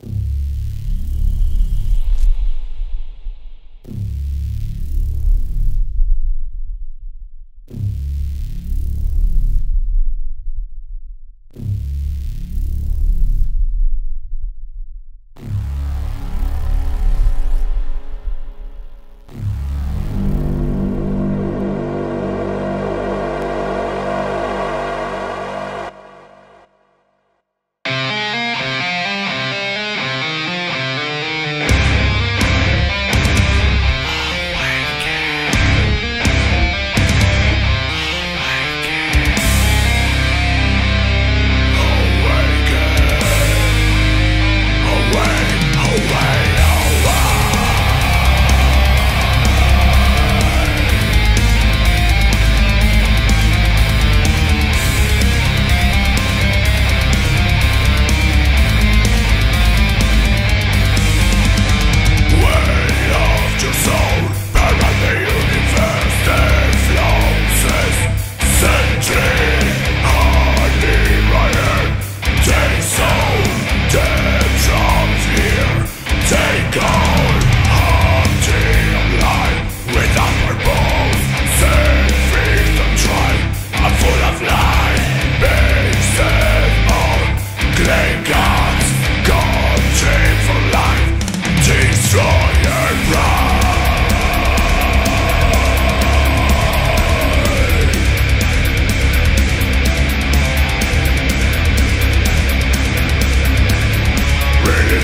Road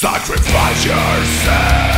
Sacrifice yourself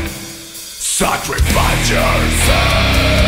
Sacrifice yourself